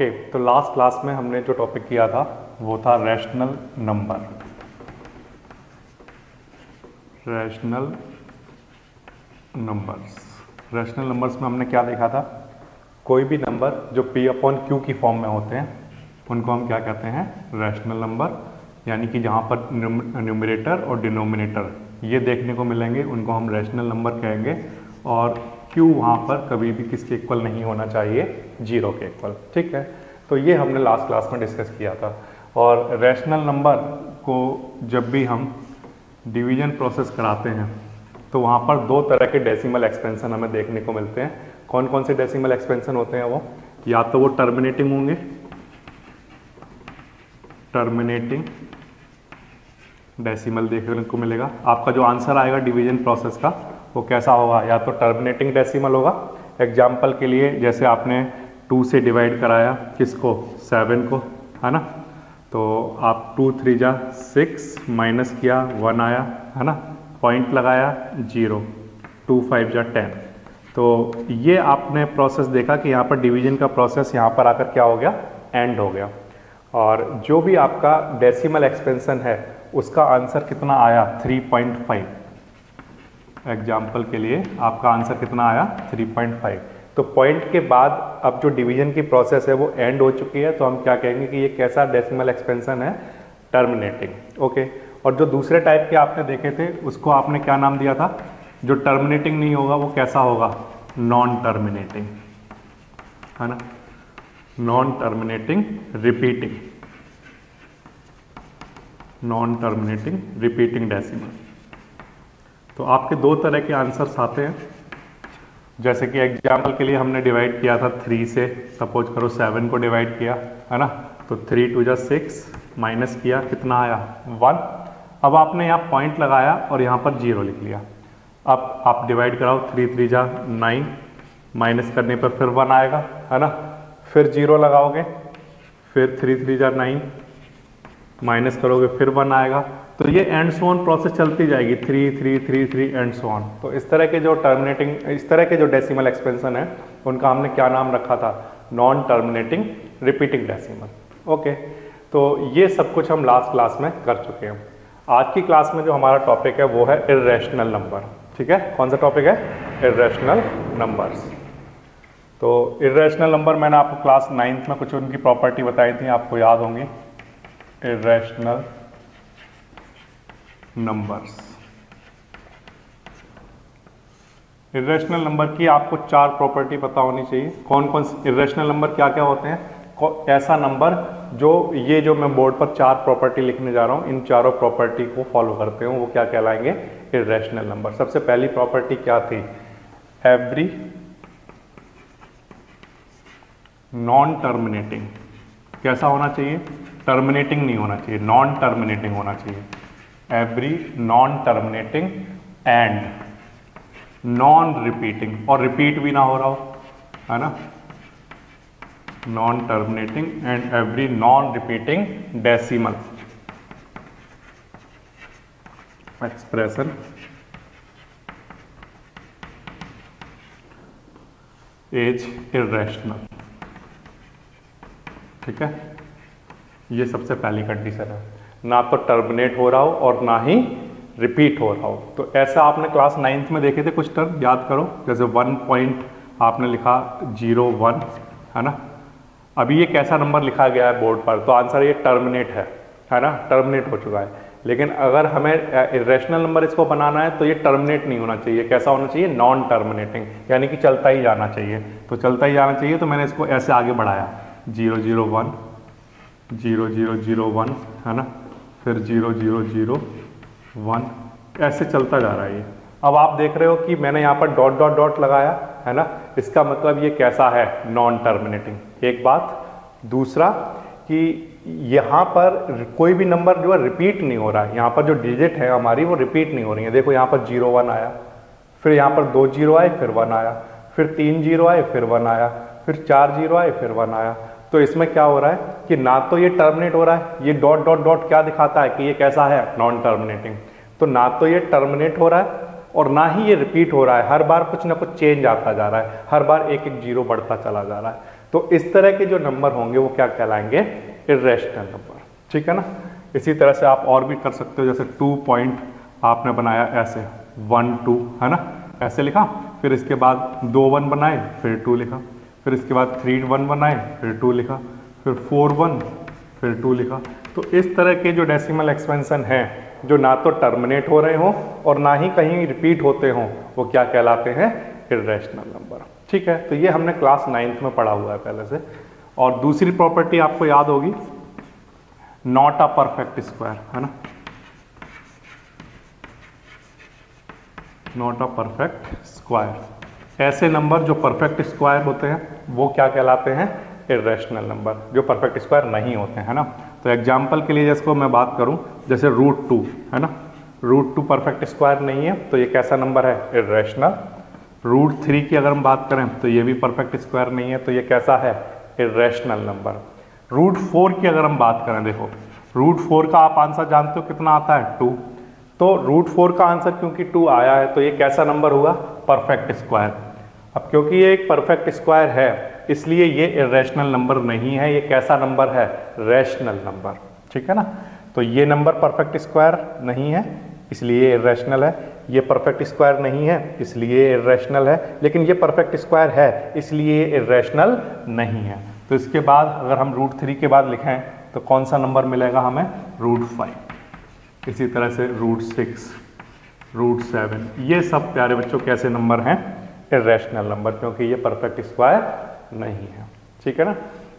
Okay तो last class में हमने जो टॉपिक किया था, वो था rational number rational numbers rational numbers में हमने क्या देखा था? कोई भी नंबर जो पी अपॉन क्यू की फॉर्म में होते हैं, उनको हम क्या कहते हैं? रैशनल नंबर यानी कि जहाँ पर न्यूमिनेटर और डिनोमिनेटर ये देखने को मिलेंगे, उनको हम रैशनल नंबर कहेंगे और क्यू वहाँ पर कभी भी किसके इक्वल नहीं होना चाहिए? ज़ीरो के इक्वल ठीक है? तो ये हमने लास्ट क्लास में डिस्कस किया था। और रैशनल नंबर को जब भी हम डिवीज़न प्रोसेस कराते हैं तो वहाँ पर दो तरह के डेसिमल एक्सपेंशन हमें देखने को मिलते हैं। कौन कौन से डेसिमल एक्सपेंशन होते हैं वो? या तो वो टर्मिनेटिंग होंगे टर्मिनेटिंग डेसिमल देखने को मिलेगा। आपका जो आंसर आएगा डिवीज़न प्रोसेस का, वो कैसा होगा? या तो टर्मिनेटिंग डेसिमल होगा। एग्ज़ाम्पल के लिए जैसे आपने टू से डिवाइड कराया, किसको? सेवन को, है ना? तो आप टू, थ्री जा, सिक्स, माइनस किया, वन आया, है ना? पॉइंट लगाया, ज़ीरो। टू, फाइव जा, टेन। तो ये आपने प्रोसेस देखा कि यहाँ पर डिवीज़न का प्रोसेस यहाँ पर आकर क्या हो गया? एंड हो गया। और जो भी आपका डेसिमल एक्सपेंशन है, उसका आंसर कितना आया? 3.5 एग्ज़ाम्पल के लिए आपका आंसर कितना आया? 3.5 तो पॉइंट के बाद अब जो डिवीज़न की प्रोसेस है वो एंड हो चुकी है तो हम क्या कहेंगे कि ये कैसा डेसिमल एक्सपेंशन है? टर्मिनेटिंग ओके और जो दूसरे टाइप के आपने देखे थे, उसको आपने क्या नाम दिया था? जो टर्मिनेटिंग नहीं होगा, वो कैसा होगा? नॉन टर्मिनेटिंग है ना? Non terminating repeating non terminating repeating decimal तो आपके दो तरह के आंसर्स आते हैं। जैसे कि एग्ज़ाम्पल के लिए हमने डिवाइड किया था थ्री से। सपोज़ करो सेवन को डिवाइड किया, है ना? तो थ्री टू जा सिक्स माइनस किया, कितना आया? वन अब आपने यहाँ पॉइंट लगाया और यहाँ पर ज़ीरो लिख लिया। अब आप डिवाइड कराओ थ्री थ्री जा नाइन माइनस करने पर फिर वन आएगा, है ना? फिर ज़ीरो लगाओगे, फिर थ्री थ्री जा नाइन माइनस करोगे, फिर वन आएगा। तो ये एंड सोन प्रोसेस चलती जाएगी three three three three and so on तो इस तरह के जो टर्मिनेटिंग इस तरह के जो डेसिमल एक्सपेंशन है, उनका हमने क्या नाम रखा था? Non terminating repeating decimal okay तो ये सब कुछ हम लास्ट क्लास में कर चुके हैं. आज की क्लास में जो हमारा टॉपिक है, वो है इरेशनल नंबर ठीक है? कौन सा टॉपिक है? इरेशनल नंबर्स तो इरेशनल नंबर मैंने आपको क्लास नाइन्थ में कुछ उनकी प्रॉपर्टी बताई थी, आपको याद होंगी. Irrational numbers. इरेशनल नंबर की आपको चार प्रॉपर्टी पता होनी चाहिए। कौन कौन से इरेशनल नंबर क्या क्या होते हैं? ऐसा नंबर जो ये जो मैं बोर्ड पर चार प्रॉपर्टी लिखने जा रहा हूँ, इन चारों प्रॉपर्टी को फॉलो करते हो, वो क्या कहलाएँगे? इरेशनल नंबर सबसे पहली प्रॉपर्टी क्या थी? एवरी नॉन टर्मिनेटिंग कैसा होना चाहिए? टर्मिनेटिंग नहीं होना चाहिए. नॉन टर्मिनेटिंग होना चाहिए. Every non terminating and non repeating और रिपीट भी ना हो रहा हो, है ना? Non terminating and every non repeating decimal expression as irrational ठीक है? ये सबसे पहली कंडीशन है। ना तो टर्मिनेट हो रहा हो और ना ही रिपीट हो रहा हो। तो ऐसा आपने क्लास नाइन्थ में देखे थे कुछ टर्म याद करो। जैसे वन पॉइंट आपने लिखा ज़ीरो वन है ना? अभी ये कैसा नंबर लिखा गया है बोर्ड पर? तो आंसर ये टर्मिनेट है है ना? टर्मिनेट हो चुका है। लेकिन अगर हमें रेशनल नंबर इसको बनाना है तो ये टर्मिनेट नहीं होना चाहिए। कैसा होना चाहिए? नॉन टर्मिनेटिंग यानी कि चलता ही जाना चाहिए। तो चलता ही जाना चाहिए तो मैंने इसको ऐसे आगे बढ़ाया। Zero zero one zero zero zero one है ना? फिर ज़ीरो ज़ीरो ज़ीरो, वन। ऐसे चलता जा रहा है ये। अब आप देख रहे हो कि मैंने यहाँ पर डॉट डॉट डॉट लगाया, है ना? इसका मतलब ये कैसा है? नॉन टर्मिनेटिंग एक बात। दूसरा कि यहाँ पर कोई भी नंबर जो है रिपीट नहीं हो रहा है। यहाँ पर जो डिजिट है हमारी, वो रिपीट नहीं हो रही है। देखो, यहाँ पर ज़ीरो, वन आया। फिर यहाँ पर दो ज़ीरो आए, फिर वन आया। फिर तीन ज़ीरो आए, फिर वन आया। फिर चार ज़ीरो आए, फिर वन आया। तो इसमें क्या हो रहा है कि ना तो ये टर्मिनेट हो रहा है, ये डॉट डॉट डॉट क्या दिखाता है कि ये कैसा है? नॉन टर्मिनेटिंग तो ना तो ये टर्मिनेट हो रहा है और ना ही ये रिपीट हो रहा है। हर बार कुछ ना कुछ चेंज आता जा रहा है। हर बार एक एक ज़ीरो बढ़ता चला जा रहा है। तो इस तरह के जो नंबर होंगे, वो क्या कहलाएँगे? इरेशनल नंबर ठीक है ना? इसी तरह से आप और भी कर सकते हो। जैसे टू पॉइंट आपने बनाया ऐसे। वन टू है ना? ऐसे लिखा, फिर इसके बाद दो वन बनाए, फिर टू लिखा। फिर इसके बाद थ्री वन वन आए, फिर टू लिखा, फिर फोर वन फिर टू लिखा। तो इस तरह के जो डेसिमल एक्सपेंशन हैं, जो ना तो टर्मिनेट हो रहे हों और ना ही कहीं रिपीट होते हों, वो क्या कहलाते हैं? इरेशनल नंबर ठीक है? तो ये हमने क्लास नाइन्थ में पढ़ा हुआ है पहले से। और दूसरी प्रॉपर्टी आपको याद होगी नॉट अ परफेक्ट स्क्वायर है ना? नॉट अ परफेक्ट स्क्वायर ऐसे नंबर जो परफेक्ट स्क्वायर होते हैं, वो क्या कहलाते हैं? इरेशनल नंबर जो परफेक्ट स्क्वायर नहीं होते, हैं ना? तो एग्ज़ाम्पल के लिए जिसको मैं बात करूँ, जैसे रूट टू है ना? रूट टू परफेक्ट स्क्वायर नहीं है तो ये कैसा नंबर है? इरेशनल रूट थ्री की अगर हम बात करें तो ये भी परफेक्ट स्क्वायर नहीं है तो ये कैसा है? इरेशनल नंबर रूट फोर की अगर हम बात करें, देखो रूट फोर का आप आंसर जानते हो कितना आता है? टू तो रूट फोर का आंसर क्योंकि टू आया है तो ये कैसा नंबर हुआ? परफेक्ट स्क्वायर अब क्योंकि ये एक परफेक्ट स्क्वायर है, इसलिए ये इरेशनल नंबर नहीं है, ये कैसा नंबर है? रैशनल नंबर ठीक है ना? तो ये नंबर परफेक्ट स्क्वायर नहीं है, इसलिए इरेशनल है। ये परफेक्ट स्क्वायर नहीं है, इसलिए इरेशनल है। लेकिन ये परफेक्ट स्क्वायर है, इसलिए इरेशनल नहीं है। तो इसके बाद अगर हम रूट थ्री के बाद लिखें तो कौन सा नंबर मिलेगा हमें? रूट फाइव इसी तरह से रूट सिक्स रूट सेवन ये सब प्यारे बच्चों कैसे नंबर हैं? इरेशनल नंबर क्योंकि ये परफेक्ट स्क्वायर नहीं है। ठीक है ना?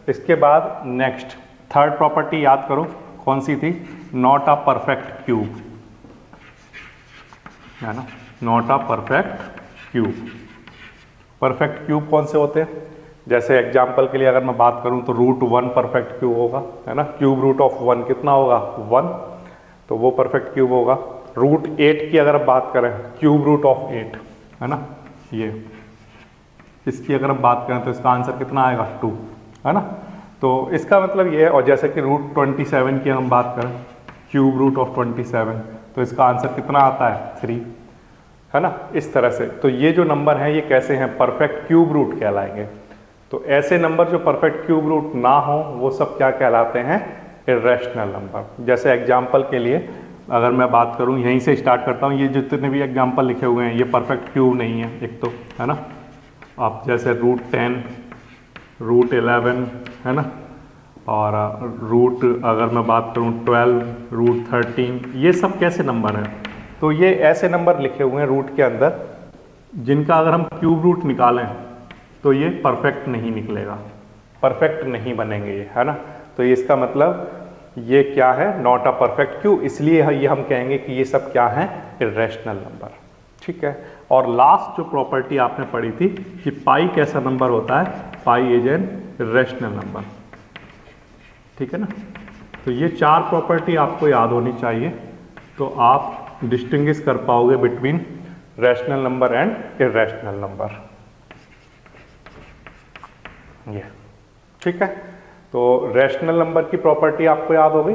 इसके बाद नेक्स्ट थर्ड प्रॉपर्टी याद करो, कौन सी थी? नॉट अ परफेक्ट क्यूब है ना? Not a perfect cube perfect cube कौन से होते हैं? जैसे एग्ज़ाम्पल के लिए अगर मैं बात करूँ तो रूट वन परफेक्ट क्यूब होगा, है ना? क्यूब रूट ऑफ़ वन कितना होगा? वन तो वो परफेक्ट क्यूब होगा। रूट एट की अगर बात करें क्यूब रूट ऑफ़ एट है ना? ये। इसकी अगर हम बात करें तो इसका आंसर कितना आएगा? टू, है ना? तो इसका मतलब ये है, और जैसे कि रूट ट्वेंटी सेवन की हम बात करें cube root of twenty seven तो इसका आंसर कितना आता है? थ्री है ना? इस तरह से। तो ये जो नंबर हैं, ये कैसे हैं? परफेक्ट क्यूब रूट कहलाएँगे। तो ऐसे नंबर जो परफेक्ट क्यूब रूट ना हो, वो सब क्या कहलाते हैं? इरेशनल नंबर जैसे एग्ज़ाम्पल के लिए अगर मैं बात करूँ, यहीं से स्टार्ट करता हूँ। ये जितने भी एग्ज़ाम्पल लिखे हुए हैं, ये परफेक्ट क्यूब नहीं है, एक तो है ना? आप जैसे रूट टेन रूट एलेवन है ना? और रूट अगर मैं बात करूँ ट्वेल्व रूट थर्टीन ये सब कैसे नंबर हैं? तो ये ऐसे नंबर लिखे हुए हैं रूट के अंदर, जिनका अगर हम क्यूब रूट निकालें तो ये परफेक्ट नहीं निकलेगा। परफेक्ट नहीं बनेंगे ये, है ना? तो इसका मतलब ये क्या है? नॉट अ परफेक्ट क्यू इसलिए ये हम कहेंगे कि ये सब क्या है? इरेशनल नंबर ठीक है? और लास्ट जो प्रॉपर्टी आपने पढ़ी थी कि पाई कैसा नंबर होता है? Pi is an rational number ठीक है ना? तो ये चार प्रॉपर्टी आपको याद होनी चाहिए तो आप डिस्टिंग्विश कर पाओगे between rational number and irrational number ये ठीक है? तो रैशनल नंबर की प्रॉपर्टी आपको याद होगी?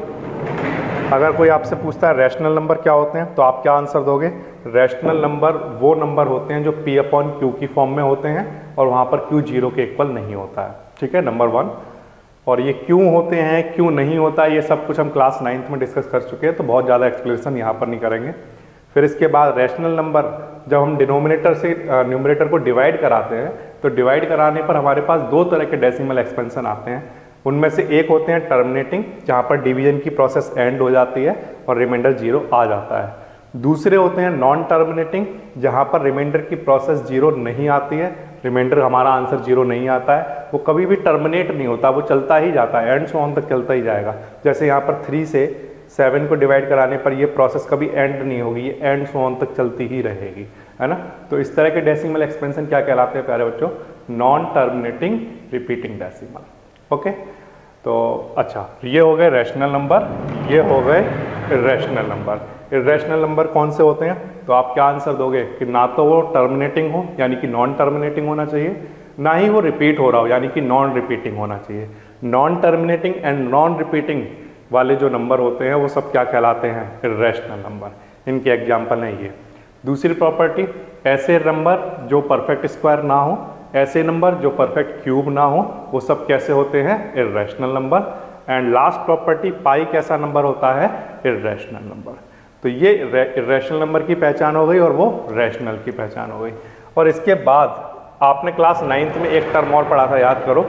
अगर कोई आपसे पूछता है रैशनल नंबर क्या होते हैं तो आप क्या आंसर दोगे? रैशनल नंबर वो नंबर होते हैं जो पी अपॉन क्यू की फॉर्म में होते हैं और वहाँ पर क्यू ज़ीरो के इक्वल नहीं होता है। ठीक है? नंबर वन और ये क्यों होते हैं, क्यों नहीं होता ये सब कुछ हम क्लास नाइन्थ में डिस्कस कर चुके हैं तो बहुत ज़्यादा एक्सप्लेनेशन यहाँ पर नहीं करेंगे। फिर इसके बाद रैशनल नंबर जब हम डिनोमिनेटर से न्यूमिनेटर को डिवाइड कराते हैं तो डिवाइड कराने पर हमारे पास दो तरह के डेसिमल एक्सपेंशन आते हैं। उनमें से एक होते हैं टर्मिनेटिंग जहाँ पर डिवीज़न की प्रोसेस एंड हो जाती है और रिमाइंडर ज़ीरो आ जाता है। दूसरे होते हैं नॉन टर्मिनेटिंग जहाँ पर रिमाइंडर की प्रोसेस ज़ीरो नहीं आती है। रिमाइंडर हमारा आंसर ज़ीरो नहीं आता है। वो कभी भी टर्मिनेट नहीं होता, वो चलता ही जाता है एंड सो ऑन तक चलता ही जाएगा। जैसे यहाँ पर थ्री से सेवन को डिवाइड कराने पर ये प्रोसेस कभी एंड नहीं होगी, ये एंड सो ऑन तक चलती ही रहेगी, है ना? तो इस तरह के डेसिमल एक्सपेंशन क्या कहलाते हैं प्यारे बच्चों? Non terminating repeating decimal okay तो अच्छा ये हो गए रैशनल नंबर ये हो गए इरेशनल नंबर इरेशनल नंबर कौन से होते हैं? तो आप क्या आंसर दोगे? कि ना तो वो टर्मिनेटिंग हो, यानी कि नॉन टर्मिनेटिंग होना चाहिए, ना ही वो रिपीट हो रहा हो, यानी कि नॉन रिपीटिंग होना चाहिए. Non terminating and non repeating वाले जो नंबर होते हैं, वो सब क्या कहलाते हैं? इरेशनल नंबर इनके एग्ज़ाम्पल हैं ये. दूसरी प्रॉपर्टी ऐसे नंबर जो परफेक्ट स्क्वायर ना हो ऐसे नंबर जो परफेक्ट क्यूब ना हो, वो सब कैसे होते हैं? Irrational number and last property pi कैसा नंबर होता है? इरेशनल नंबर तो ये इरेशनल नंबर की पहचान हो गई और वो रैशनल की पहचान हो गई। और इसके बाद आपने क्लास नाइन्थ में एक टर्म और पढ़ा था, याद करो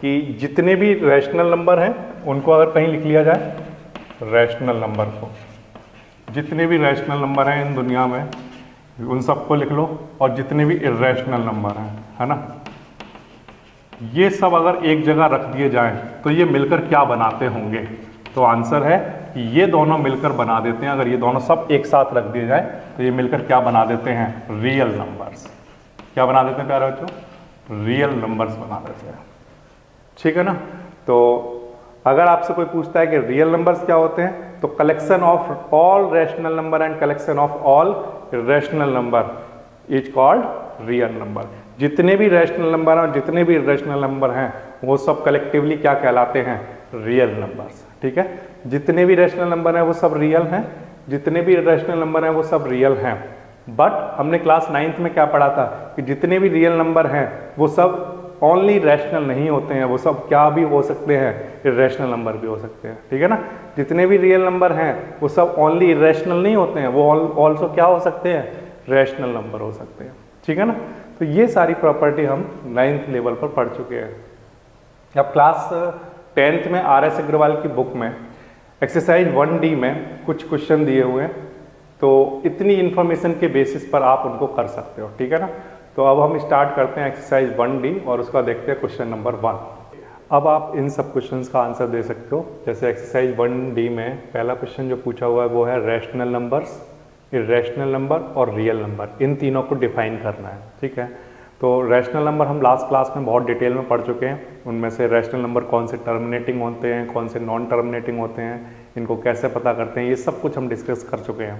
कि जितने भी रैशनल नंबर हैं, उनको अगर कहीं लिख लिया जाए रैशनल नंबर को। जितने भी रैशनल नंबर हैं इन दुनिया में उन सबको लिख लो और जितने भी इरेशनल नंबर हैं, है ना? ये सब अगर एक जगह रख दिए जाएँ तो ये मिलकर क्या बनाते होंगे? तो आंसर है कि ये दोनों मिलकर बना देते हैं। अगर ये दोनों सब एक साथ रख दिए जाए तो ये मिलकर क्या बना देते हैं? रियल नंबर्स क्या बना देते हैं, प्यारे बच्चों? रियल नंबर्स बना देते हैं। ठीक है ना? तो अगर आपसे कोई पूछता है कि रियल नंबर्स क्या होते हैं तो collection of all rational number and collection of all rational number is called real number जितने भी रैशनल नंबर हैं, जितने भी रैशनल नंबर हैं, वो सब कलेक्टिवली क्या कहलाते हैं? रियल नंबर्स ठीक है? जितने भी रैशनल नंबर हैं, वो सब रियल हैं. जितने भी रैशनल नंबर हैं, वो सब रियल हैं. बट हमने क्लास नाइन्थ में क्या पढ़ा था? कि जितने भी रियल नंबर हैं, वो सब ओनली रैशनल नहीं होते हैं, वो सब क्या भी हो सकते हैं इरेशनल नंबर भी हो सकते हैं, ठीक है ना? जितने भी रियल नंबर हैं, वो सब ओनली इरेशनल नहीं होते हैं, वो ऑल्सो क्या हो सकते हैं? रैशनल नंबर हो सकते हैं, ठीक है ना? तो ये सारी प्रॉपर्टी हम नाइन्थ लेवल पर पढ़ चुके हैं। अब क्लास टेंथ में आर एस अग्रवाल की बुक में एक्सरसाइज वन डी में कुछ क्वेश्चन दिए हुए हैं तो इतनी इन्फॉर्मेशन के बेसिस पर आप उनको कर सकते हो, ठीक है ना? तो अब हम स्टार्ट करते हैं एक्सरसाइज वन डी और उसका देखते हैं क्वेश्चन नंबर वन अब आप इन सब क्वेश्चंस का आंसर दे सकते हो. जैसे एक्सरसाइज वन डी में पहला क्वेश्चन जो पूछा हुआ है वो है रैशनल नंबर्स इरेशनल नंबर और रियल नंबर इन तीनों को डिफाइन करना है, ठीक है? तो रैशनल नंबर हम लास्ट क्लास में बहुत डिटेल में पढ़ चुके हैं. उनमें से रैशनल नंबर कौन से टर्मिनेटिंग होते हैं, कौन से नॉन टर्मिनेटिंग होते हैं, इनको कैसे पता करते हैं, ये सब कुछ हम डिस्कस कर चुके हैं.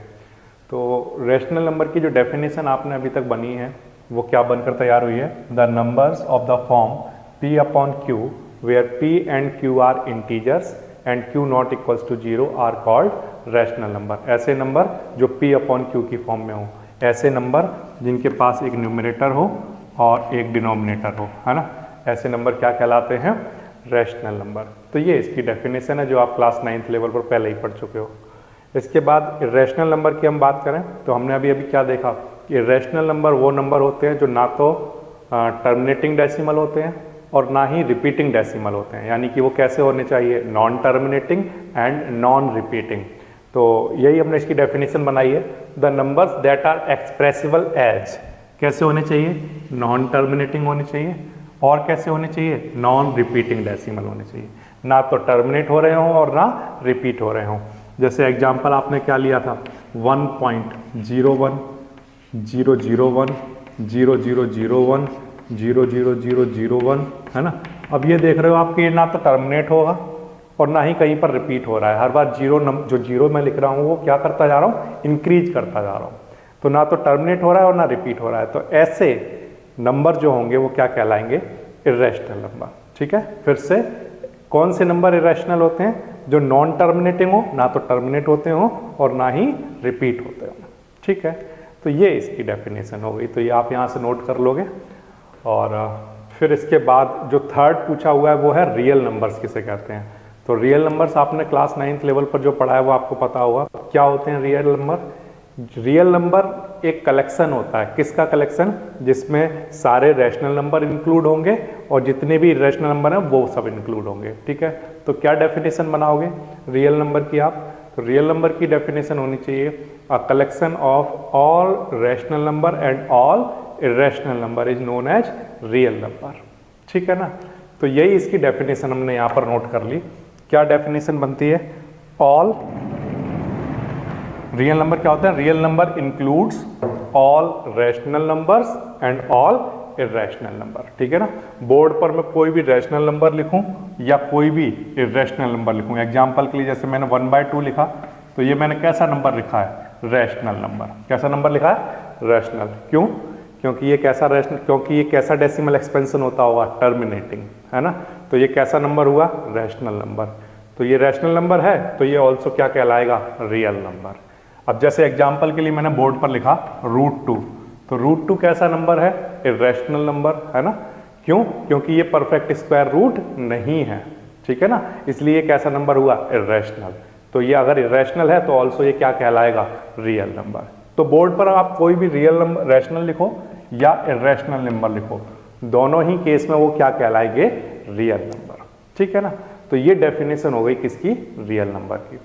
तो रैशनल नंबर की जो डेफिनेशन आपने अभी तक बनी है वो क्या बनकर तैयार हुई है? The numbers of the form p upon q where p and q are integers and q not equals to zero are called rational number ऐसे नंबर जो पी अपॉन क्यू की फॉर्म में हो। ऐसे नंबर जिनके पास एक न्यूमिनेटर हो और एक डिनोमिनेटर हो, है ना? ऐसे नंबर क्या कहलाते हैं? रैशनल नंबर तो ये इसकी डेफिनेशन है जो आप क्लास नाइन्थ लेवल पर पहले ही पढ़ चुके हो। इसके बाद रैशनल नंबर की हम बात करें तो हमने अभी अभी क्या देखा? कि रैशनल नंबर वो नंबर होते हैं जो ना तो टर्मिनेटिंग डेसिमल होते हैं और ना ही रिपीटिंग डेसिमल होते हैं। यानी कि वो कैसे होने चाहिए? Non terminating and non repeating तो यही हमने इसकी डेफिनेशन बनाई है। The numbers that are expressible as कैसे होने चाहिए? नॉन टर्मिनेटिंग होने चाहिए और कैसे होने चाहिए? नॉन रिपीटिंग डेसिमल होने चाहिए। ना तो टर्मिनेट हो रहे हों और ना रिपीट हो रहे हों। जैसे एग्ज़ाम्पल आपने क्या लिया था? One point zero zero one, zero zero zero one, zero zero zero zero one, है ना? अब ये देख रहे हो आपके ना तो टर्मिनेट होगा और ना ही कहीं पर रिपीट हो रहा है। हर बार ज़ीरो नम, जो ज़ीरो मैं लिख रहा हूँ, वो क्या करता जा रहा हूँ? इंक्रीज करता जा रहा हूँ। तो ना तो टर्मिनेट हो रहा है और ना रिपीट हो रहा है। तो ऐसे नंबर जो होंगे, वो क्या कहलाएँगे? इरेशनल नंबर ठीक है? फिर से, कौन से नंबर इरेशनल होते हैं? जो नॉन टर्मिनेटिंग हो, ना तो टर्मिनेट होते हो और ना ही रिपीट होते हो। ठीक है? तो ये इसकी डेफिनेशन हो गई। तो ये आप यहाँ से नोट कर लोगे और फिर इसके बाद जो थर्ड पूछा हुआ है वो है रियल नंबर्स किसे कहते हैं। तो रियल नंबर्स आपने क्लास नाइन्थ लेवल पर जो पढ़ा है वो आपको पता होगा। क्या होते हैं रियल नंबर रियल नंबर एक कलेक्शन होता है। किसका कलेक्शन जिसमें सारे रैशनल नंबर इंक्लूड होंगे और जितने भी रैशनल नंबर हैं वो सब इंक्लूड होंगे। ठीक है? तो क्या डेफिनेशन बनाओगे? रियल नंबर की आप। तो रियल नंबर की डेफिनेशन होनी चाहिए। A collection of all rational number and all irrational number is known as real number ठीक है ना? तो यही इसकी डेफिनेशन हमने यहाँ पर नोट कर ली। क्या डेफिनेशन बनती है? ऑल रियल नंबर क्या होता है? Real number includes all rational numbers and all irrational number ठीक है ना? बोर्ड पर मैं कोई भी रैशनल नंबर लिखूं या कोई भी इरेशनल नंबर लिखूं। एग्जांपल के लिए जैसे मैंने वन बाय टू लिखा तो ये मैंने कैसा नंबर लिखा है? रैशनल नंबर कैसा नंबर लिखा है? रैशनल क्यों? क्योंकि ये कैसा रैशनल क्योंकि ये कैसा डेसिमल एक्सपेंशन होता होगा? टर्मिनेटिंग है ना? तो ये कैसा नंबर हुआ? रैशनल नंबर तो ये रैशनल नंबर है तो ये ऑल्सो क्या कहलाएगा? रियल नंबर अब जैसे एग्ज़ाम्पल के लिए मैंने बोर्ड पर लिखा रूट टू तो रूट टू कैसा नंबर है? इरेशनल नंबर है ना? क्यों? क्योंकि ये परफेक्ट स्क्वायर रूट नहीं है. ठीक है ना? इसलिए कैसा नंबर हुआ? इरेशनल तो ये अगर इरेशनल है तो ऑल्सो ये क्या कहलाएगा? रियल नंबर तो बोर्ड पर आप कोई भी रियल नंबर रैशनल लिखो या इरेशनल नंबर लिखो। दोनों ही केस में वो क्या कहलाएँगे? रियल नंबर ठीक है ना? तो ये डेफिनेशन हो गई किसकी? रियल नंबर की।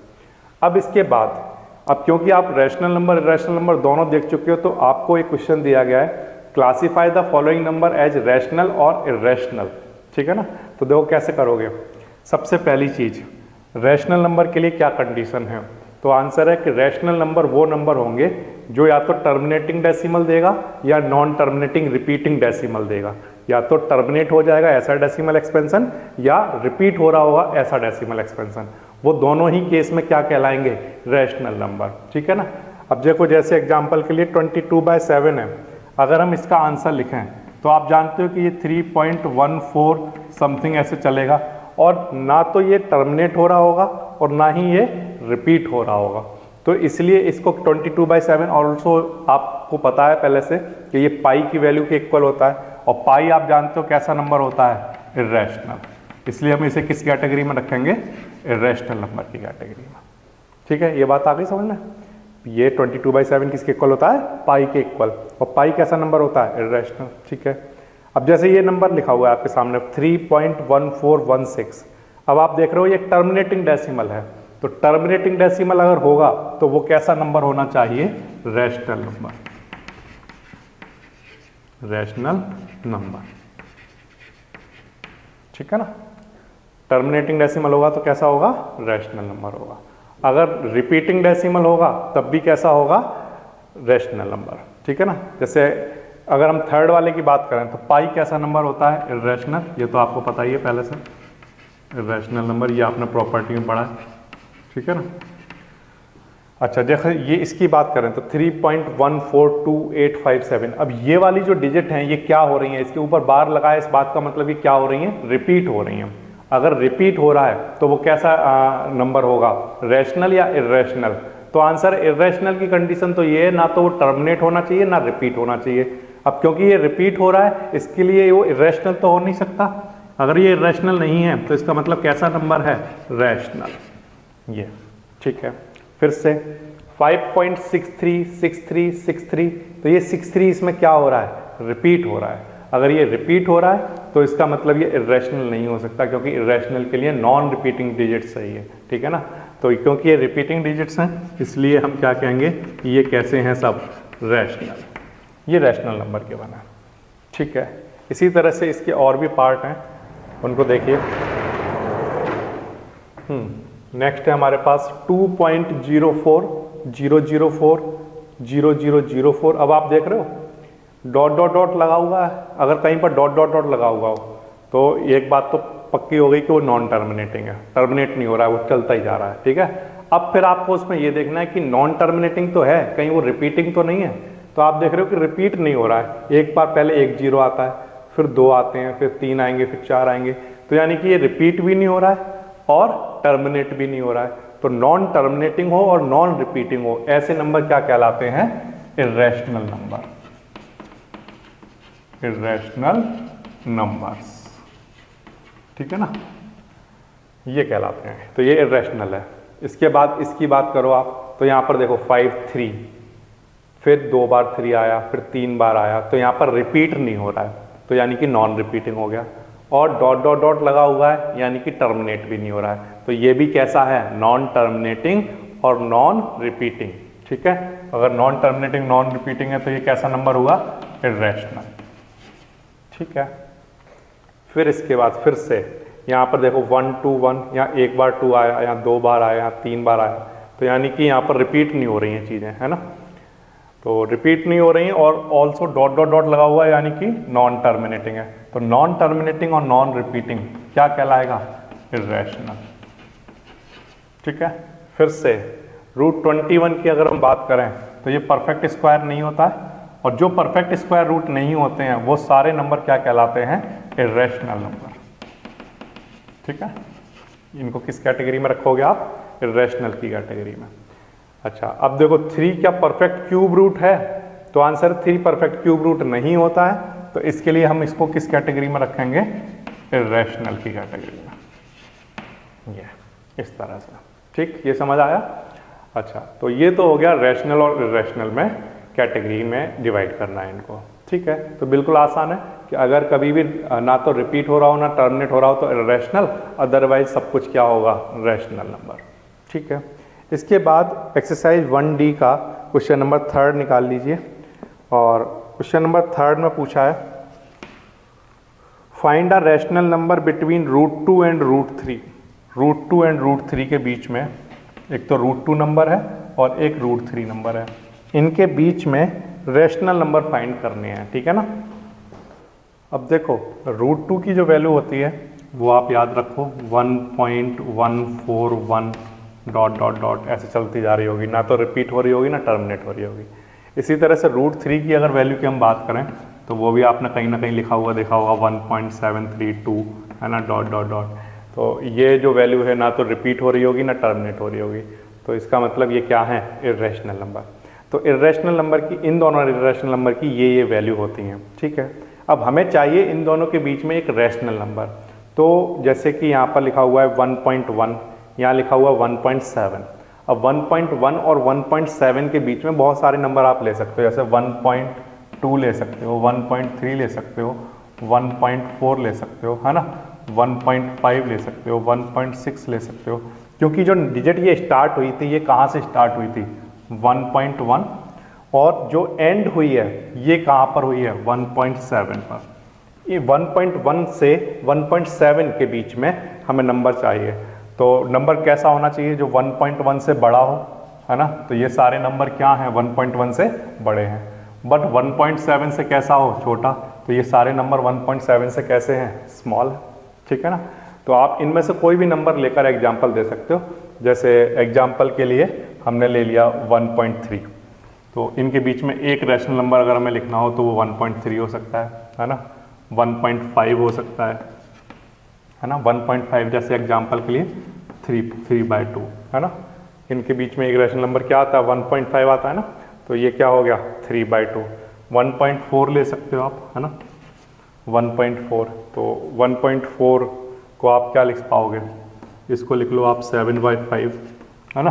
अब इसके बाद, अब क्योंकि आप रैशनल नंबर इरेशनल नंबर दोनों देख चुके हो तो आपको एक क्वेश्चन दिया गया है। Classify the following number as rational और इरेशनल ठीक है ना? तो देखो कैसे करोगे? सबसे पहली चीज़ रैशनल नंबर के लिए क्या कंडीशन है? तो आंसर है कि रैशनल नंबर वो नंबर होंगे जो या तो टर्मिनेटिंग डेसिमल देगा या नॉन टर्मिनेटिंग रिपीटिंग डेसिमल देगा। या तो टर्मिनेट हो जाएगा ऐसा डेसिमल एक्सपेंशन या रिपीट हो रहा होगा ऐसा डेसिमल एक्सपेंशन वो दोनों ही केस में क्या कहलाएँगे? रैशनल नंबर ठीक है ना? अब देखो जैसे एग्ज़ाम्पल के लिए ट्वेंटी टू बाय सेवन है। अगर हम इसका आंसर लिखें तो आप जानते हो कि ये three point one four something ऐसे चलेगा। और ना तो ये टर्मिनेट हो रहा होगा और ना ही ये रिपीट हो रहा होगा। तो इसलिए इसको 22 टू बाई सेवन और ऑल्सो आपको पता है पहले से कि ये पाई की वैल्यू के इक्वल होता है और पाई आप जानते हो कैसा नंबर होता है? इरेशनल इसलिए हम इसे किस कैटेगरी में रखेंगे? इरेशनल नंबर की कैटेगरी में। ठीक है, ये बात आ गई समझ में? ये 22 टू बाई सेवन किसके इक्वल होता है? पाई के इक्वल और पाई कैसा नंबर होता है? इरेशनल ठीक है? अब जैसे ये नंबर लिखा हुआ है आपके सामने 3.1416 अब आप देख रहे हो ये टर्मिनेटिंग डेसिमल है। तो टर्मिनेटिंग डेसिमल अगर होगा तो वो कैसा नंबर होना चाहिए? रैशनल नंबर रैशनल नंबर ठीक है ना? टर्मिनेटिंग डेसिमल होगा तो कैसा होगा? रैशनल नंबर होगा। अगर रिपीटिंग डेसिमल होगा, तब भी कैसा होगा? रैशनल नंबर ठीक है ना? जैसे अगर हम थर्ड वाले की बात करें तो पाई कैसा नंबर होता है? इरेशनल ये तो आपको पता ही है पहले से। इरेशनल नंबर ये आपने प्रॉपर्टी में पढ़ा है। ठीक है ना? अच्छा देखो, ये इसकी बात करें तो 3.142857 अब ये वाली जो डिजिट हैं, ये क्या हो रही हैं? इसके ऊपर बार लगाए, इस बात का मतलब ये क्या हो रही हैं? रिपीट हो रही हैं। अगर रिपीट हो रहा है तो वो कैसा नंबर होगा? रैशनल या इरेशनल तो आंसर इरेशनल की कंडीशन तो ये है, ना तो वो टर्मिनेट होना चाहिए, ना रिपीट होना चाहिए। अब क्योंकि ये रिपीट हो रहा है, इसके लिए वो इरेशनल तो हो नहीं सकता। अगर ये रैशनल नहीं है तो इसका मतलब कैसा नंबर है? रैशनल ये, ठीक है। फिर से 5.636363 तो ये 63 इसमें क्या हो रहा है? रिपीट हो रहा है। अगर ये रिपीट हो रहा है तो इसका मतलब ये इरेशनल नहीं हो सकता, क्योंकि इरेशनल के लिए नॉन रिपीटिंग डिजिट्स चाहिए ठीक है ना? तो क्योंकि ये रिपीटिंग डिजिट्स हैं, इसलिए हम क्या कहेंगे? ये कैसे हैं सब? रैशनल ये रैशनल नंबर के बना ठीक है? इसी तरह से इसके और भी पार्ट हैं। उनको देखिए। नेक्स्ट है हमारे पास 2.04 004 0004 अब आप देख रहे हो? डॉट डॉट डॉट लगा हुआ है। अगर कहीं पर डॉट डॉट डॉट लगा हुआ हो तो एक बात तो पक्की हो गई कि वो नॉन टर्मिनेटिंग है। टर्मिनेट नहीं हो रहा है, वो चलता ही जा रहा है। ठीक है? अब फिर आपको उसमें ये देखना है कि नॉन टर्मिनेटिंग तो है, कहीं वो रिपीटिंग तो नहीं है। तो आप देख रहे हो कि रिपीट नहीं हो रहा है। एक बार पहले एक ज़ीरो आता है, फिर दो आते हैं, फिर तीन आएँगे, फिर चार आएँगे। तो यानी कि ये रिपीट भी नहीं हो रहा है और टर्मिनेट भी नहीं हो रहा है। तो नॉन टर्मिनेटिंग हो और नॉन रिपीटिंग हो, ऐसे नंबर क्या कहलाते हैं? इरेशनल नंबर इरेशनल नंबर्स ठीक है ना? ये कहलाते हैं। तो ये इरेशनल है। इसके बाद, इसकी बात करो आप। तो यहाँ पर देखो फाइव थ्री फिर दो बार थ्री आया, फिर तीन बार आया। तो यहाँ पर रिपीट नहीं हो रहा है। तो यानी कि नॉन रिपीटिंग हो गया। और डॉट डॉट डॉट लगा हुआ है, यानी कि टर्मिनेट भी नहीं हो रहा है। तो ये भी कैसा है? नॉन टर्मिनेटिंग और नॉन रिपीटिंग ठीक है? अगर नॉन टर्मिनेटिंग नॉन रिपीटिंग है तो ये कैसा नंबर हुआ? इरेशनल ठीक है? फिर इसके बाद फिर से, यहाँ पर देखो वन टू वन यहाँ एक बार टू आया, यहाँ दो बार आया यहाँ तीन बार आया। तो यानी कि यहाँ पर रिपीट नहीं हो रही हैं चीज़ें, है ना? तो रिपीट नहीं हो रही और ऑल्सो डॉट डॉट डॉट लगा हुआ है, यानी कि नॉन टर्मिनेटिंग है। तो नॉन टर्मिनेटिंग और नॉन रिपीटिंग क्या कहलाएगा? इरेशनल ठीक है? फिर से रूट ट्वेंटी वन की अगर हम बात करें तो ये परफेक्ट स्क्वायर नहीं होता है। और जो परफेक्ट स्क्वायर रूट नहीं होते हैं, वो सारे नंबर क्या कहलाते हैं? इरेशनल नंबर ठीक है? इनको किस कैटेगरी में रखोगे आप? इरेशनल की कैटेगरी में। अच्छा अब देखो थ्री क्या परफेक्ट क्यूब रूट है? तो answer three perfect cube root नहीं होता है तो इसके लिए हम इसको किस कैटेगरी में रखेंगे? इरेशनल की कैटेगरी में। ये इस तरह से। ठीक, ये समझ आया? अच्छा तो ये तो हो गया रैशनल और इरेशनल में कैटेगरी में डिवाइड करना है इनको। ठीक है तो बिल्कुल आसान है कि अगर कभी भी ना तो रिपीट हो रहा हो, ना टर्मिनेट हो रहा हो तो रैशनल अदरवाइज़ सब कुछ क्या होगा? रैशनल नंबर ठीक है इसके बाद एक्सरसाइज वन डी का क्वेश्चन नंबर थर्ड निकाल लीजिए। और क्वेश्चन नंबर थर्ड में पूछा है find a rational number between root two and root three root two and root three के बीच में एक तो रूट टू नंबर है और एक रूट थ्री नंबर है। इनके बीच में रैशनल नंबर फाइंड करने हैं, ठीक है ना? अब देखो रूट टू की जो वैल्यू होती है, वो आप याद रखो 1.141 डॉट डॉट डॉट ऐसे चलती जा रही होगी। ना तो रिपीट हो रही होगी, ना टर्मिनेट हो रही होगी। इसी तरह से रूट थ्री की अगर वैल्यू की हम बात करें तो वो भी आपने कहीं ना कहीं लिखा हुआ, देखा होगा 1.732 है ना, डॉट डॉट डॉट। तो ये जो वैल्यू है, ना तो रिपीट हो रही होगी, ना टर्मिनेट हो रही होगी। तो इसका मतलब ये क्या है? इरेशनल नंबर तो इरेशनल नंबर की, इन दोनों इरेशनल नंबर की ये ये वैल्यू होती हैं। ठीक है? अब हमें चाहिए इन दोनों के बीच में एक रैशनल नंबर तो जैसे कि यहाँ पर लिखा हुआ है 1.1 यहाँ लिखा हुआ 1.7 अब 1.1 और 1.7 के बीच में बहुत सारे नंबर आप ले सकते हो जैसे 1.2 ले सकते हो 1.3 ले सकते हो 1.4 ले सकते हो है ना 1.5 ले सकते हो 1.6 ले सकते हो क्योंकि जो डिजिट ये स्टार्ट हुई थी ये कहाँ से स्टार्ट हुई थी 1.1 और जो एंड हुई है ये कहाँ पर हुई है 1.7 पर ये 1.1 से 1.7 के बीच में हमें नंबर चाहिए तो नंबर कैसा होना चाहिए जो 1.1 से बड़ा हो, है ना? तो ये सारे नंबर क्या हैं? 1.1 से बड़े हैं। बट 1.7 से कैसा हो? छोटा। तो ये सारे नंबर 1.7 से कैसे हैं? स्मॉल ठीक है ना? तो आप इनमें से कोई भी नंबर लेकर एग्ज़ाम्पल दे सकते हो। जैसे एग्ज़ाम्पल के लिए हमने ले लिया 1.3 तो इनके बीच में एक रैशनल नंबर अगर हमें लिखना हो तो वो 1.3 हो सकता है है ना? 1.5 हो सकता है। है ना? 1.5 जैसे एग्ज़ाम्पल के लिए थ्री थ्री बाई टू है ना? इनके बीच में एक रैशनल नंबर क्या आता है? 1.5 आता है ना? तो ये क्या हो गया? थ्री बाई टू वन ले सकते हो आप, है ना? 1.4 तो 1.4 को आप क्या लिख पाओगे? इसको लिख लो आप सेवन बाई फाइव है ना?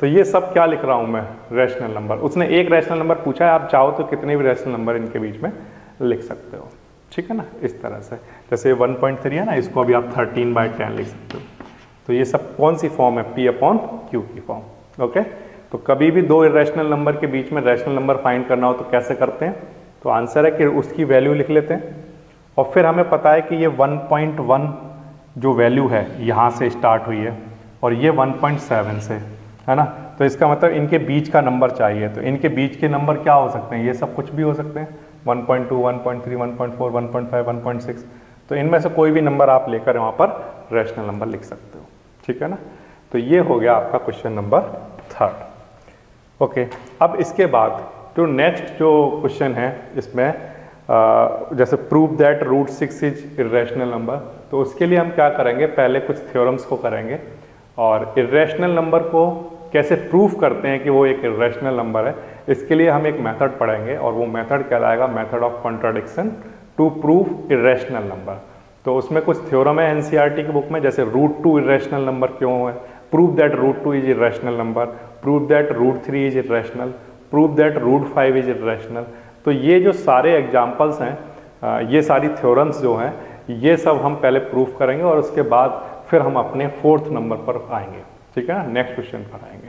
तो ये सब क्या लिख रहा हूँ मैं? रैशनल नंबर उसने एक रैशनल नंबर पूछा है, आप चाहो तो कितने भी रैशनल नंबर इनके बीच में लिख सकते हो। ठीक है ना? इस तरह से। जैसे 1.3 है ना, इसको अभी आप 13 बाई टेन लिख सकते हो। तो ये सब कौन सी फॉर्म है? पी अपॉन क्यू की फॉर्म ओके तो कभी भी दो इरेशनल नंबर के बीच में रैशनल नंबर फाइंड करना हो तो कैसे करते हैं? तो आंसर है कि उसकी वैल्यू लिख लेते हैं। और फिर हमें पता है कि ये 1.1 जो वैल्यू है, यहाँ से स्टार्ट हुई है। और ये 1.7 से, है ना? तो इसका मतलब इनके बीच का नंबर चाहिए। तो इनके बीच के नंबर क्या हो सकते हैं? ये सब कुछ भी हो सकते हैं। 1.2, 1.3, 1.4, 1.5, 1.6 तो इनमें से कोई भी नंबर आप लेकर वहाँ पर रैशनल नंबर लिख सकते हो। ठीक है ना? तो ये हो गया आपका क्वेश्चन नंबर थर्ड ओके अब इसके बाद जो नेक्स्ट जो क्वेश्चन है इसमें आ, जैसे prove that root six is irrational number तो उसके लिए हम क्या करेंगे? पहले कुछ थ्योरम्स को करेंगे और इरेशनल नंबर को कैसे प्रूफ करते हैं कि वो एक इरेशनल नंबर है? इसके लिए हम एक मेथड पढ़ेंगे और वो मेथड कहलाएगा method of contradiction to proof irrational number. तो उसमें कुछ थ्योरम है एनसीईआरटी की बुक में, जैसे रूट टू इरेशनल नंबर क्यों है? Prove that root two is irrational number prove that root three is irrational prove that root five is irrational. तो ये जो सारे एग्जाम्पल्स हैं ये सारी थ्योरम्स जो हैं, ये सब हम पहले प्रूफ करेंगे और उसके बाद फिर हम अपने फोर्थ नंबर पर आएँगे। ठीक है नेक्स्ट क्वेश्चन पर आएँगे।